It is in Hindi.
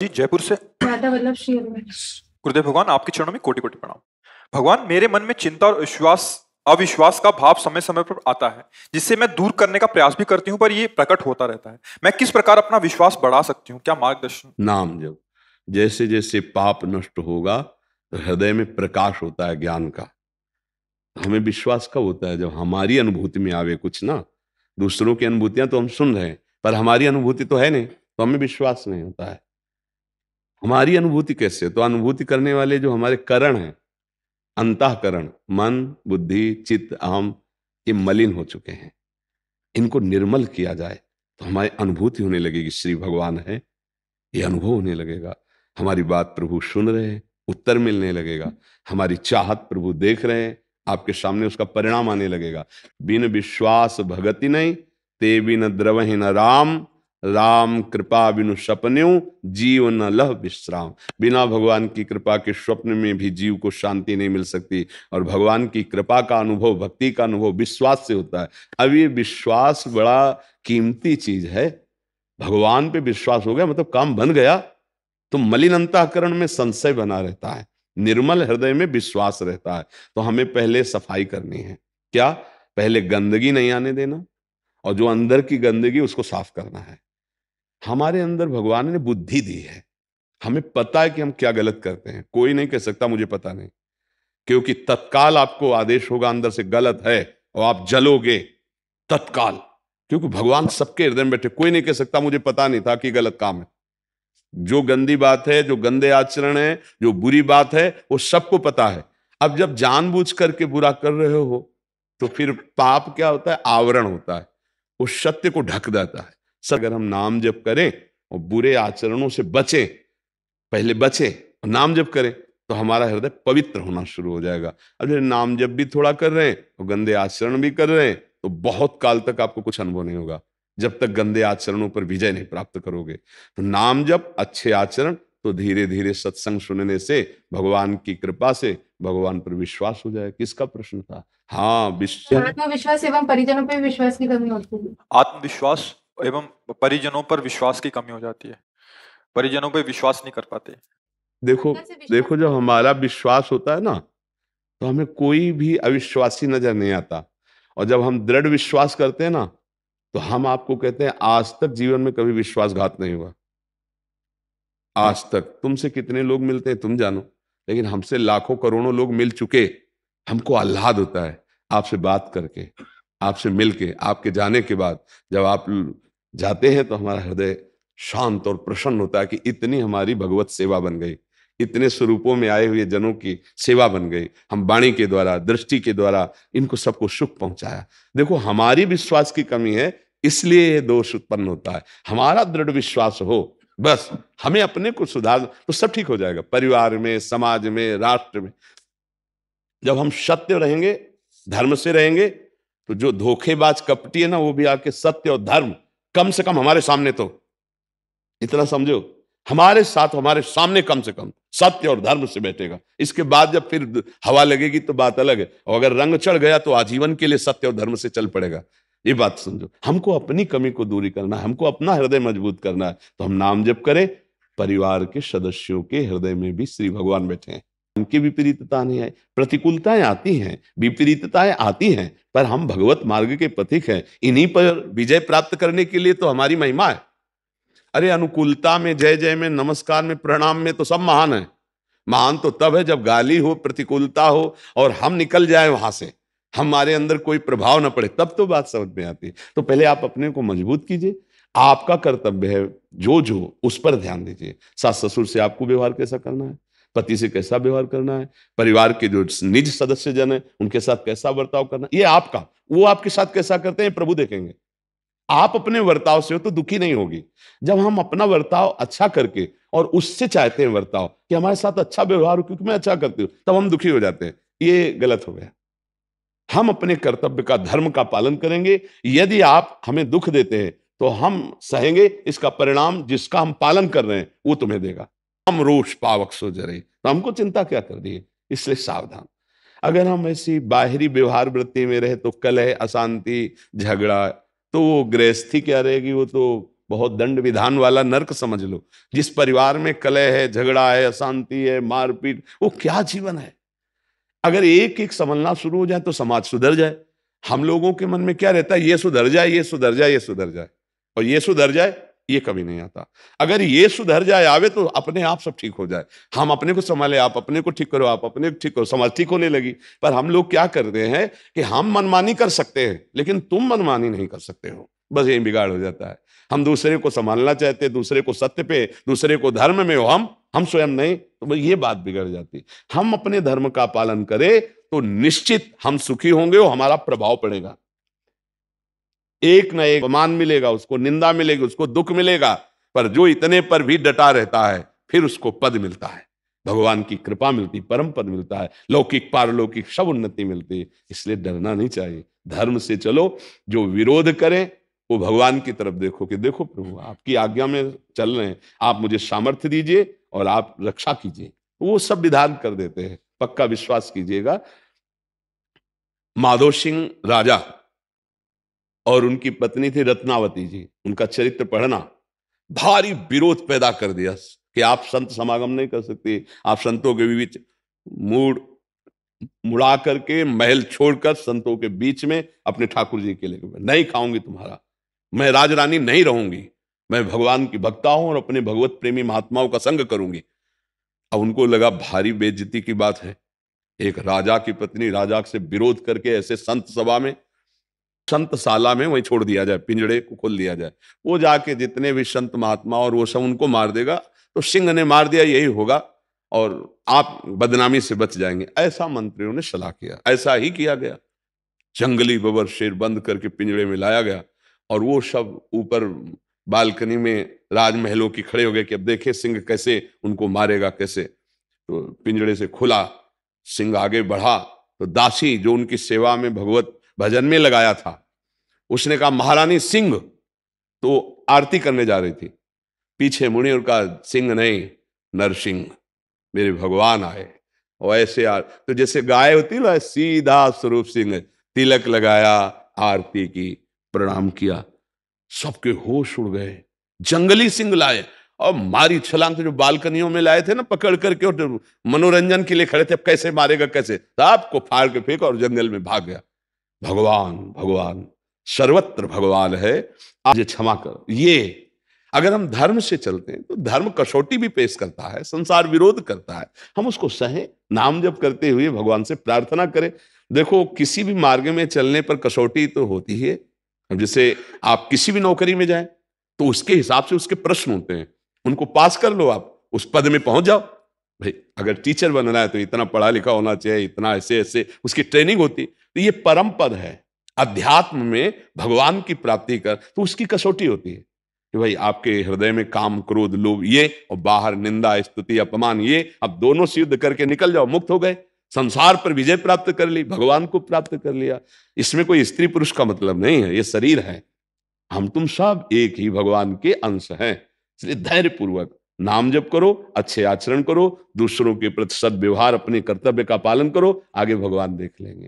जी जयपुर से। गुरुदेव भगवान आपके चरणों में कोटि कोटि प्रणाम। भगवान मेरे मन में चिंता और विश्वास अविश्वास का भाव समय समय पर आता है जिससे मैं दूर करने का प्रयास भी करती हूँ पर ये प्रकट होता रहता है। मैं किस प्रकार अपना विश्वास बढ़ा सकती हूँ? क्या मार्गदर्शन? नाम जब जैसे जैसे पाप नष्ट होगा तो हृदय में प्रकाश होता है ज्ञान का। हमें विश्वास कब होता है? जब हमारी अनुभूति में आवे कुछ ना। दूसरों की अनुभूतियाँ तो हम सुन रहे हैं पर हमारी अनुभूति तो है नहीं तो हमें विश्वास नहीं होता है। हमारी अनुभूति कैसे तो अनुभूति करने वाले जो हमारे करण हैं, अंतकरण, मन, बुद्धि, चित्त, अहम, ये मलिन हो चुके हैं। इनको निर्मल किया जाए तो हमारी अनुभूति होने लगेगी श्री भगवान है, ये अनुभव होने लगेगा। हमारी बात प्रभु सुन रहे हैं, उत्तर मिलने लगेगा। हमारी चाहत प्रभु देख रहे हैं, आपके सामने उसका परिणाम आने लगेगा। बिन विश्वास भगति नहीं, ते बिन द्रवहि न राम राम कृपा बिनु सपन्यू जीव न लह विश्राम। बिना भगवान की कृपा के स्वप्न में भी जीव को शांति नहीं मिल सकती और भगवान की कृपा का अनुभव, भक्ति का अनुभव विश्वास से होता है। अब ये विश्वास बड़ा कीमती चीज़ है। भगवान पे विश्वास हो गया मतलब काम बन गया तो मलिन अंतकरण में संशय बना रहता है। निर्मल हृदय में विश्वास रहता है। तो हमें पहले सफ़ाई करनी है। क्या? पहले गंदगी नहीं आने देना और जो अंदर की गंदगी, उसको साफ़ करना है। हमारे अंदर भगवान ने बुद्धि दी है। हमें पता है कि हम क्या गलत करते हैं। कोई नहीं कह सकता, मुझे पता नहीं। क्योंकि तत्काल आपको आदेश होगा, अंदर से गलत है और आप जलोगे तत्काल। क्योंकि भगवान सबके हृदय में बैठे, कोई नहीं कह सकता, मुझे पता नहीं था कि गलत काम है। जो गंदी बात है, जो गंदे आचरण है, जो बुरी बात है, वो सबको पता है। अब जब जानबूझ करके बुरा कर रहे हो तो फिर पाप क्या होता है? आवरण होता है। उस सत्य को ढक देता है। अगर हम नाम जप करें और बुरे आचरणों से बचें पहले बचें और नाम जप करें तो हमारा हृदय पवित्र होना शुरू हो जाएगा। अब जब नाम जप भी थोड़ा कर रहे हैं और गंदे आचरण भी कर रहे हैं तो बहुत काल तक आपको कुछ अनुभव नहीं होगा। जब तक गंदे आचरणों पर विजय नहीं प्राप्त करोगे। तो नाम जप अच्छे आचरण तो धीरे धीरे सत्संग सुनने से भगवान की कृपा से भगवान पर विश्वास हो जाए। किसका प्रश्न था? हाँ विश्वास एवं परिजनों पर विश्वास की कमी होती है। आत्मविश्वास एवं परिजनों पर विश्वास की कमी हो जाती है। परिजनों पर विश्वास नहीं कर पाते। देखो देखो जब हमारा विश्वास होता है ना तो हमें कोई भी अविश्वासी नज़र नहीं आता। और जब हम दृढ़ विश्वास करते हैं ना तो हम आपको कहते हैं आज तक जीवन में कभी विश्वासघात नहीं हुआ। आज तक। तुमसे कितने लोग मिलते हैं तुम जानो। लेकिन हमसे लाखों करोड़ों लोग मिल चुके। हमको आह्लाद होता है आपसे बात करके आपसे मिलके आपके जाने के बाद जब आप जाते हैं तो हमारा हृदय शांत और प्रसन्न होता है कि इतनी हमारी भगवत सेवा बन गई। इतने स्वरूपों में आए हुए जनों की सेवा बन गई। हम वाणी के द्वारा, दृष्टि के द्वारा इनको सबको सुख पहुँचाया। देखो, हमारी विश्वास की कमी है, इसलिए ये दोष उत्पन्न होता है। हमारा दृढ़ विश्वास हो, बस हमें अपने को सुधार तो सब ठीक हो जाएगा। परिवार में, समाज में, राष्ट्र में। जब हम सत्य रहेंगे, धर्म से रहेंगे तो जो धोखेबाज कपटी है ना, वो भी आके सत्य और धर्म कम से कम हमारे सामने तो। इतना समझो, हमारे साथ, हमारे सामने कम से कम सत्य और धर्म से बैठेगा। इसके बाद जब फिर हवा लगेगी तो बात अलग है। और अगर रंग चढ़ गया तो आजीवन के लिए सत्य और धर्म से चल पड़ेगा। ये बात समझो। हमको अपनी कमी को दूरी करना है, हमको अपना हृदय मज़बूत करना है। तो हम नाम जप करें, परिवार के सदस्यों के हृदय में भी श्री भगवान बैठे हैं। उनकी विपरीतता नहीं है, प्रतिकूलताएँ आती हैं, विपरीतताएँ आती हैं, पर हम भगवत मार्ग के पथिक हैं। इन्हीं पर विजय प्राप्त करने के लिए तो हमारी महिमा है। अरे, अनुकूलता में, जय जय में, नमस्कार में, प्रणाम में तो सब महान है। महान तो तब है जब गाली हो, प्रतिकूलता हो और हम निकल जाए वहाँ से। हमारे अंदर कोई प्रभाव ना पड़े, तब तो बात समझ में आती है। तो पहले आप अपने को मज़बूत कीजिए, आपका कर्तव्य है जो जो, उस पर ध्यान दीजिए। सास ससुर से आपको व्यवहार कैसा करना है? पति से कैसा व्यवहार करना है, परिवार के जो निज सदस्य जन है, उनके साथ कैसा बर्ताव करना ये आपका, वो आपके साथ कैसा करते हैं प्रभु देखेंगे। आप अपने वर्ताव से हो तो दुखी नहीं होगी। जब हम अपना वर्ताव अच्छा करके और उससे चाहते हैं वर्ताव कि हमारे साथ अच्छा व्यवहार हो, क्योंकि मैं अच्छा करती हूँ, तब हम दुखी हो जाते हैं। ये गलत हो गया। हम अपने कर्तव्य का, धर्म का पालन करेंगे। यदि आप हमें दुख देते हैं तो हम सहेंगे, इसका परिणाम जिसका हम पालन कर रहे हैं, वो तुम्हें देगा। हम रोष पावक सो जरे। तो हमको चिंता क्या कर दी? इसलिए सावधान। अगर हम ऐसी बाहरी व्यवहार वृत्ति में रहे तो कलह, अशांति, झगड़ा तो वो गृहस्थी क्या रहेगी? वो तो बहुत दंड विधान वाला नर्क समझ लो। जिस परिवार में कलह है, झगड़ा है, अशांति है, मारपीट, वो क्या जीवन है? अगर एक एक समझना शुरू हो जाए तो समाज सुधर जाए। हम लोगों के मन में क्या रहता है? ये सुधर जाए, ये सुधर जाए, ये सुधर जाए। और ये सुधर जाए ये कभी नहीं आता। अगर ये सुधर जाए, आवे तो अपने आप सब ठीक हो जाए। हम अपने को संभाले, आप अपने को ठीक करो, आप अपने को ठीक करो। समाज ठीक होने लगी। पर हम लोग क्या करते हैं कि हम मनमानी कर सकते हैं, लेकिन तुम मनमानी नहीं कर सकते हो। बस यही बिगाड़ हो जाता है। हम दूसरे को संभालना चाहते हैं, दूसरे को सत्य पे, दूसरे को धर्म में हो हम हम स्वयं नहीं तो ये बात बिगड़ जाती हम अपने धर्म का पालन करें तो निश्चित हम सुखी होंगे और हमारा प्रभाव पड़ेगा। एक न एक मान मिलेगा, उसको निंदा मिलेगी, उसको दुख मिलेगा, पर जो इतने पर भी डटा रहता है, फिर उसको पद मिलता है। भगवान की कृपा मिलती, परम पद मिलता है, लौकिक, पारलौकिक सब उन्नति मिलती इसलिए डरना नहीं चाहिए। धर्म से चलो, जो विरोध करें, वो भगवान की तरफ़ देखो कि देखो प्रभु, आपकी आज्ञा में चल रहे हैं, आप मुझे सामर्थ्य दीजिए और आप रक्षा कीजिए। वो सब विधान कर देते हैं, पक्का विश्वास कीजिएगा। माधो सिंह राजा और उनकी पत्नी थी रत्नावती जी। उनका चरित्र पढ़ना भारी विरोध पैदा कर दिया कि आप संत समागम नहीं कर सकते। आप संतों के बीच मूड मुड़ा करके महल छोड़कर संतों के बीच में अपने ठाकुर जी के लिए नहीं खाऊँगी तुम्हारा। मैं राजरानी नहीं रहूँगी। मैं भगवान की भक्ता हूँ और अपने भगवत प्रेमी महात्माओं का संग करूँगी। अब उनको लगा भारी बेजती की बात है। एक राजा की पत्नी राजा से विरोध करके ऐसे संत सभा में संत साला में वहीं छोड़ दिया जाए, पिंजड़े को खोल दिया जाए। वो जाके जितने भी संत महात्मा और वो सब उनको मार देगा तो सिंह ने मार दिया, यही होगा और आप बदनामी से बच जाएँगे। ऐसा मंत्रियों ने सलाह किया, ऐसा ही किया गया। जंगली बबर शेर बंद करके पिंजड़े में लाया गया और वो सब ऊपर बालकनी में राजमहलों की खड़े हो गए कि अब देखे सिंह कैसे उनको मारेगा, कैसे। तो पिंजड़े से खुला, सिंह आगे बढ़ा तो दासी जो उनकी सेवा में भगवत भजन में लगाया था। उसने कहा, महारानी सिंह। तो आरती करने जा रही थी। पीछे मुनि और कहा, सिंह नहीं, नरसिंह, मेरे भगवान आए। और ऐसे आ तो जैसे गाय होती ना, सीधा स्वरूप सिंह तिलक लगाया, आरती की, प्रणाम किया। सबके होश उड़ गए। जंगली सिंह लाए। और मारी छलांग जो बालकनियों में लाए थे ना, पकड़ करके, और मनोरंजन के लिए खड़े थे, अब कैसे मारेगा, कैसे? आपको फाड़ के फेंका और जंगल में भाग गया। भगवान भगवान, सर्वत्र भगवान है, आज क्षमा कर। ये, अगर हम धर्म से चलते हैं तो धर्म कसौटी भी पेश करता है, संसार विरोध करता है। हम उसको सहें, नाम जप करते हुए भगवान से प्रार्थना करें। देखो, किसी भी मार्ग में चलने पर कसौटी तो होती है जैसे आप किसी भी नौकरी में जाए तो उसके हिसाब से उसके प्रश्न होते हैं। उनको पास कर लो आप, उस पद में पहुँच जाओ। भाई, अगर टीचर बनना है तो इतना पढ़ा लिखा होना चाहिए, इतना ऐसे ऐसे उसकी ट्रेनिंग होती तो ये परम पद है। अध्यात्म में भगवान की प्राप्ति कर तो उसकी कसौटी होती है कि भाई आपके हृदय में काम, क्रोध, लोभ, ये और बाहर निंदा, स्तुति, अपमान, ये, अब दोनों से युद्ध करके निकल जाओ, मुक्त हो गए। संसार पर विजय प्राप्त कर ली, भगवान को प्राप्त कर लिया। इसमें कोई स्त्री पुरुष का मतलब नहीं है, ये शरीर है। हम तुम सब एक ही भगवान के अंश हैं। इसलिए धैर्य पूर्वक नाम जप करो, अच्छे आचरण करो, दूसरों के प्रति सद व्यवहार अपने कर्तव्य का पालन करो, आगे भगवान देख लेंगे।